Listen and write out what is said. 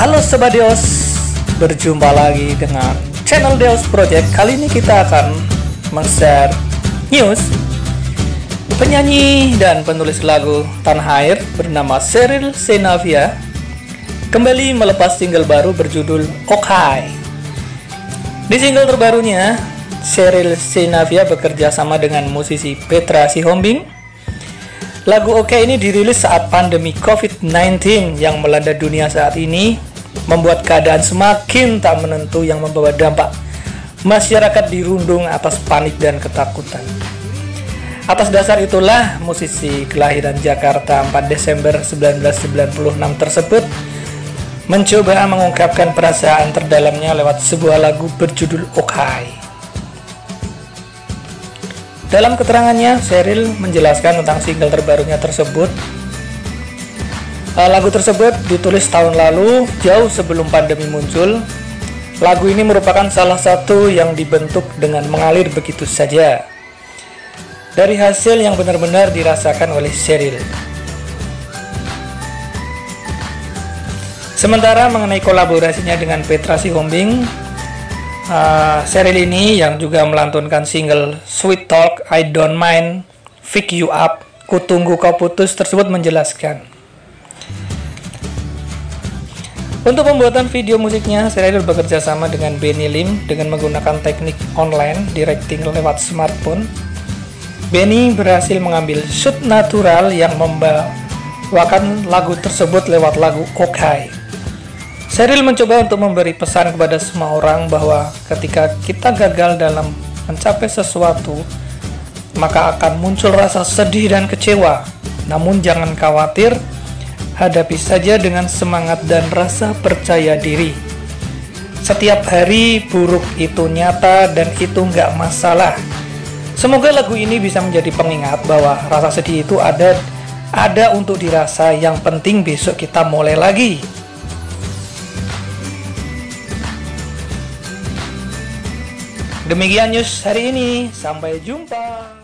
Halo Sobat Deos, berjumpa lagi dengan channel Deos Project. Kali ini kita akan meng-share news penyanyi dan penulis lagu Tanah Air bernama Cheryl Senavia kembali melepas single baru berjudul Okai. Di single terbarunya, Cheryl Senavia bekerja sama dengan musisi Petra Sihombing Lagu Oke ini dirilis saat pandemi COVID-19 yang melanda dunia saat ini membuat keadaan semakin tak menentu yang membawa dampak masyarakat dirundung atas panik dan ketakutan. Atas dasar itulah musisi kelahiran Jakarta 4 Desember 1996 tersebut mencoba mengungkapkan perasaan terdalamnya lewat sebuah lagu berjudul Okai. Dalam keterangannya, Cheryl menjelaskan tentang single terbarunya tersebut. Uh, lagu tersebut ditulis tahun lalu, jauh sebelum pandemi muncul. Lagu ini merupakan salah satu yang dibentuk dengan mengalir begitu saja. Dari hasil yang benar-benar dirasakan oleh Cheryl. Sementara mengenai kolaborasinya dengan Petra Sihombing, uh, Cheryl ini yang juga melantunkan single Sweet Talk, I Don't Mind, Pick You Up, Kutunggu Kau Putus tersebut menjelaskan. Untuk pembuatan video musiknya, Cheryl bekerja sama dengan Benny Lim dengan menggunakan teknik online directing lewat smartphone. Benny berhasil mengambil shoot natural yang membawakan lagu tersebut lewat lagu Okai. Seril mencoba untuk memberi pesan kepada semua orang bahwa ketika kita gagal dalam mencapai sesuatu, maka akan muncul rasa sedih dan kecewa. Namun jangan khawatir, hadapi saja dengan semangat dan rasa percaya diri. Setiap hari buruk itu nyata dan itu nggak masalah. Semoga lagu ini bisa menjadi pengingat bahwa rasa sedih itu ada ada untuk dirasa. Yang penting besok kita mulai lagi. Demikian news hari ini. Sampai jumpa.